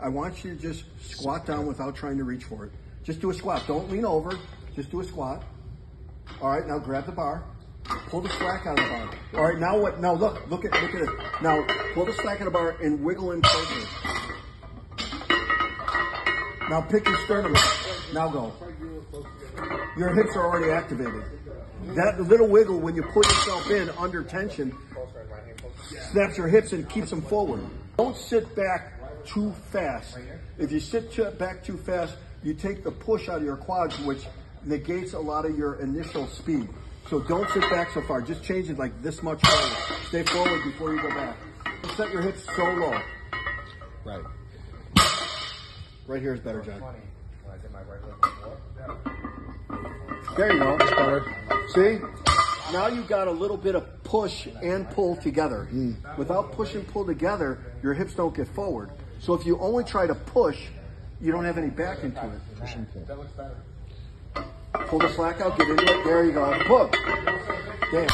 I want you to just squat down without trying to reach for it. Just do a squat. Don't lean over. Just do a squat. All right, now grab the bar. Pull the slack out of the bar. All right, now what? Now look, look at, look at it. Now pull the slack out of the bar and wiggle in closer. Now pick your sternum. up. Now go. Your hips are already activated. That little wiggle when you put yourself in under tension snaps your hips and keeps them forward. Don't sit back too fast. If you sit back too fast, you take the push out of your quads, which negates a lot of your initial speed. So don't sit back so far. Just change it like this much forward. Stay forward before you go back. Set your hips so low. Right. Right here is better, John. When I did my right leg before. There you go. Better. See? Now you've got a little bit of push and pull together. Mm. Without push and pull together, your hips don't get forward. So if you only try to push, you don't have any back into it. Push and pull. That looks better. Pull the slack out, get into it. There you go. Pull. Damn.